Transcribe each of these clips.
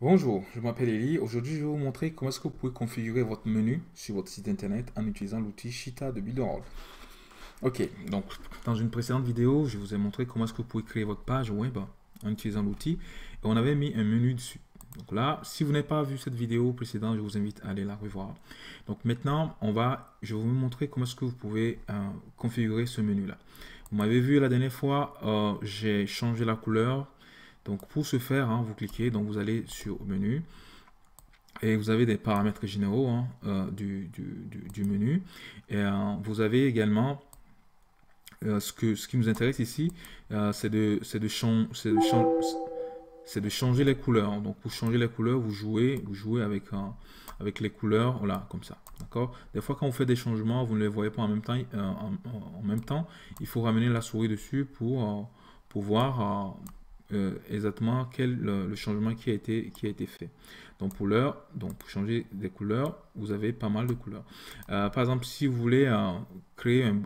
Bonjour, je m'appelle Eli. Aujourd'hui, je vais vous montrer comment est-ce que vous pouvez configurer votre menu sur votre site internet en utilisant l'outil Shita de Builderall. Ok, donc dans une précédente vidéo, je vous ai montré comment est-ce que vous pouvez créer votre page web en utilisant l'outil et on avait mis un menu dessus. Donc là, si vous n'avez pas vu cette vidéo précédente, je vous invite à aller la revoir. Donc maintenant, on va, je vais vous montrer comment est-ce que vous pouvez euh, configurer ce menu-là. Vous m'avez vu la dernière fois, euh, j'ai changé la couleur donc pour ce faire, hein, vous cliquez, donc vous allez sur menu et vous avez des paramètres généraux hein, euh, du, menu. Et euh, vous avez également euh, ce, que, ce qui nous intéresse ici, c'est de, de, changer les couleurs. Donc pour changer les couleurs, vous jouez, vous jouez avec, avec les couleurs, voilà, comme ça. D'accord? Des fois, quand vous faites des changements, vous ne les voyez pas en même temps. En, même temps il faut ramener la souris dessus pour pouvoir euh, exactement quel le, changement qui a été qui a été fait. Donc pour l'heure, donc pour changer des couleurs, vous avez pas mal de couleurs. Euh, par exemple, si vous voulez euh, créer un,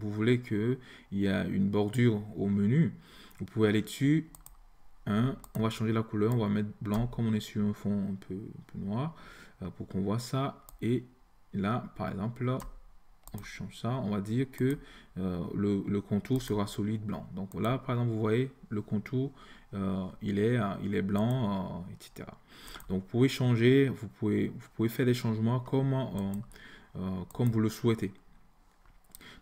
vous voulez que il y a une bordure au menu, vous pouvez aller dessus. Hein, on va changer la couleur, on va mettre blanc comme on est sur un fond un peu, un peu noir pour qu'on voit ça. Et là, par exemple, là, on change ça, on va dire que euh, le, contour sera solide blanc. Donc là, par exemple, vous voyez, le contour, euh, il, est, euh, il est blanc, etc. Donc vous pouvez changer, vous pouvez, vous pouvez faire des changements comme, comme vous le souhaitez.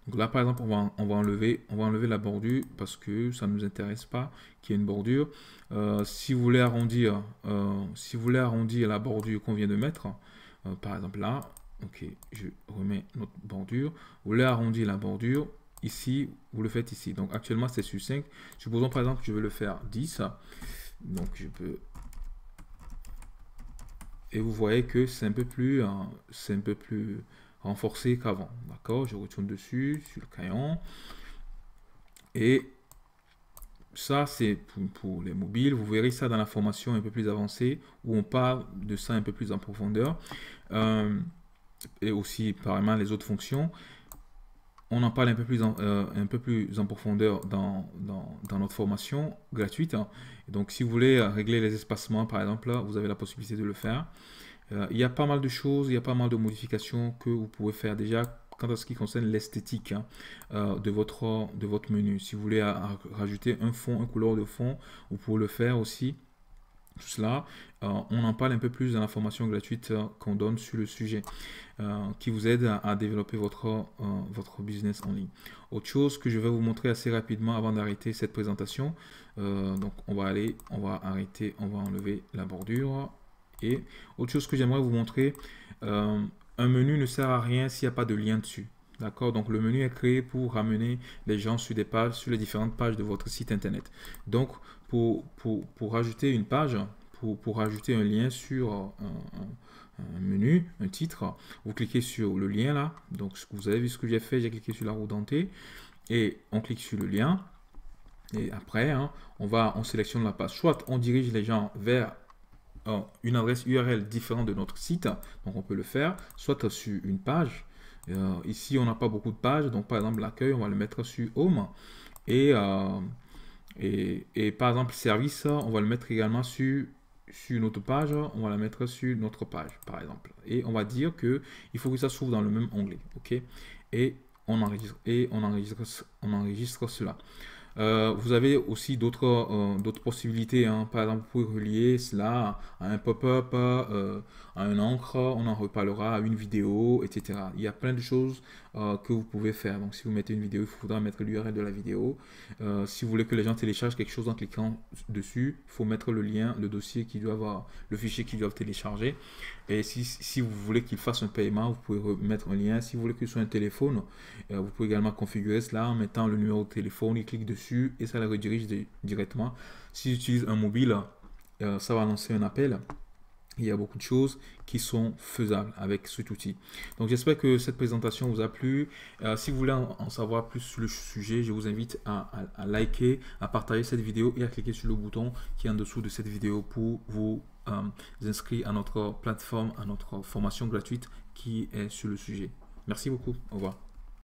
Donc là, par exemple, on va, on va, enlever, on va enlever la bordure parce que ça ne nous intéresse pas qu'il y ait une bordure. si vous voulez arrondir, si vous voulez arrondir la bordure qu'on vient de mettre, par exemple là, Ok, je remets notre bordure. Vous voulez arrondir la bordure. Ici, vous le faites ici. Donc actuellement, c'est sur 5. Supposons par exemple que je veux le faire 10. Donc je peux... Et vous voyez que c'est un peu plus, euh, c'est un peu plus renforcé qu'avant. D'accord Je retourne dessus, sur le crayon. Et ça, c'est pour, les mobiles. Vous verrez ça dans la formation un peu plus avancée où on parle de ça un peu plus en profondeur. Euh, et aussi apparemment les autres fonctions. On en parle un peu plus en, euh, un peu plus en profondeur dans, notre formation gratuite. Donc si vous voulez régler les espacements par exemple, vous avez la possibilité de le faire. Euh, il y a pas mal de choses, il y a pas mal de modifications que vous pouvez faire déjà quant à ce qui concerne l'esthétique hein, euh, de, votre, de votre menu. Si vous voulez rajouter un fond, un couleur de fond, vous pouvez le faire aussi tout cela, euh, on en parle un peu plus dans la formation gratuite euh, qu'on donne sur le sujet, euh, qui vous aide à, développer votre, votre business en ligne. Autre chose que je vais vous montrer assez rapidement avant d'arrêter cette présentation, donc on va aller, on va arrêter, on va enlever la bordure. Et autre chose que j'aimerais vous montrer, un menu ne sert à rien s'il n'y a pas de lien dessus. D'accord? Donc le menu est créé pour ramener les gens sur des pages, sur les différentes pages de votre site internet. Donc pour, pour, pour rajouter une page, pour, pour rajouter un lien sur un, menu, un titre, vous cliquez sur le lien là. Donc vous avez vu ce que j'ai fait, j'ai cliqué sur la roue dentée et on clique sur le lien. Et après, hein, on va, on sélectionne la page. Soit on dirige les gens vers euh, une adresse URL différente de notre site, donc on peut le faire, soit sur une page, euh, ici, on n'a pas beaucoup de pages. Donc, par exemple, l'accueil, on va le mettre sur Home. Et, euh, et, et, par exemple, service, on va le mettre également sur, sur notre page. On va la mettre sur notre page, par exemple. Et on va dire que il faut que ça s'ouvre dans le même onglet. OK? Et on enregistre, et on enregistre, on enregistre cela. Euh, vous avez aussi d'autres euh, d'autres possibilités. Hein. Par exemple, vous pouvez relier cela à un pop-up, euh, à un encre, on en reparlera, à une vidéo, etc. Il y a plein de choses que vous pouvez faire. Donc, si vous mettez une vidéo, il faudra mettre l'URL de la vidéo. si vous voulez que les gens téléchargent quelque chose en cliquant dessus, il faut mettre le lien, le dossier qui doit avoir, le fichier qu'ils doivent télécharger. Et si, si vous voulez qu'ils fassent un paiement, vous pouvez mettre un lien. Si vous voulez que ce soit un téléphone, vous pouvez également configurer cela en mettant le numéro de téléphone, il clique dessus et ça les redirige directement. Si j'utilise un mobile, euh, ça va lancer un appel. Il y a beaucoup de choses qui sont faisables avec cet outil. Donc j'espère que cette présentation vous a plu. Euh, si vous voulez en, savoir plus sur le sujet, je vous invite à, liker, à partager cette vidéo et à cliquer sur le bouton qui est en dessous de cette vidéo pour vous euh, inscrire à notre plateforme, à notre formation gratuite qui est sur le sujet. Merci beaucoup. Au revoir.